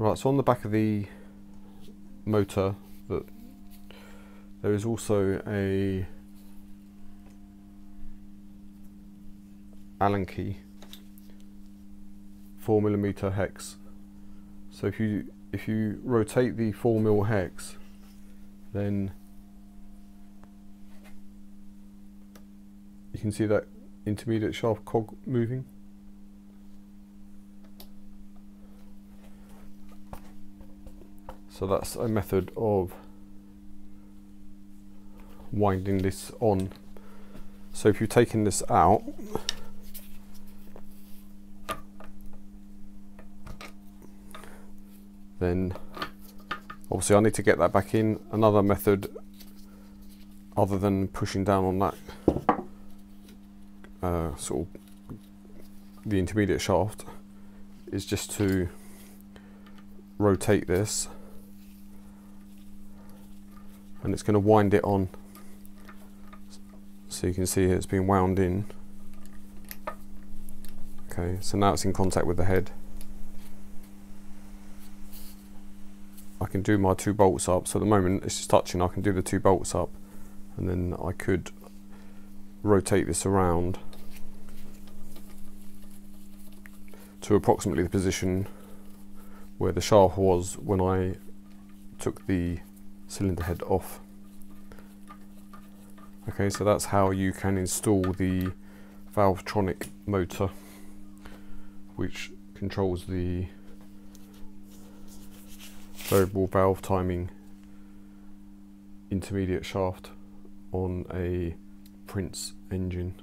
Right, so on the back of the motor that there is also a Allen key 4 millimeter hex. So if you if you rotate the 4 mil hex then you can see that intermediate shaft cog moving so that's a method of winding this on so if you're taking this out then obviously I need to get that back in. Another method other than pushing down on that uh, sort of the intermediate shaft is just to rotate this and it's going to wind it on so you can see it's been wound in okay so now it's in contact with the head I can do my two bolts up. So at the moment it's just touching, I can do the two bolts up and then I could rotate this around to approximately the position where the shaft was when I took the cylinder head off. Okay, so that's how you can install the Valvetronic motor which controls the variable valve timing intermediate shaft on a Prince engine.